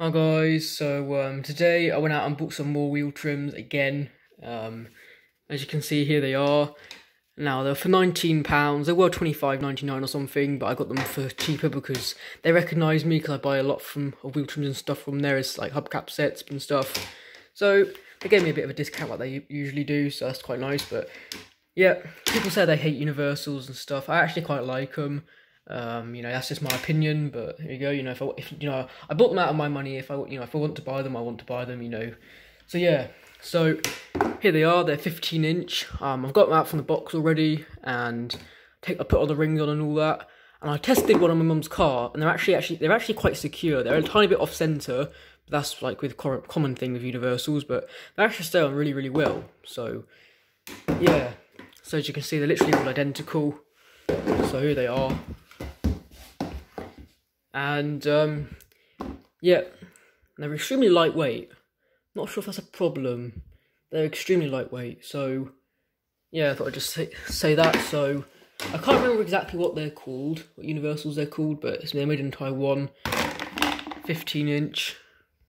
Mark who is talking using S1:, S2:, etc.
S1: Hi guys, so um, today I went out and bought some more wheel trims again. Um, as you can see here they are. Now they're for £19, they were twenty five ninety nine or something, but I got them for cheaper because they recognise me because I buy a lot from of wheel trims and stuff from there, it's like hubcap sets and stuff. So they gave me a bit of a discount like they usually do, so that's quite nice, but yeah, people say they hate universals and stuff, I actually quite like them. Um, you know, that's just my opinion, but here you go. You know, if I, if you know, I bought them out of my money. If I, you know, if I want to buy them, I want to buy them. You know, so yeah. So here they are. They're 15 inch. Um, I've got them out from the box already, and take I put all the rings on and all that. And I tested one on my mum's car, and they're actually actually they're actually quite secure. They're a tiny bit off center, that's like with common thing with universals. But they actually stay on really really well. So yeah. So as you can see, they're literally all identical. So here they are and um, yeah, they're extremely lightweight. Not sure if that's a problem. They're extremely lightweight, so yeah, I thought I'd just say, say that. So I can't remember exactly what they're called, what universals they're called, but they're made in Taiwan. 15 inch.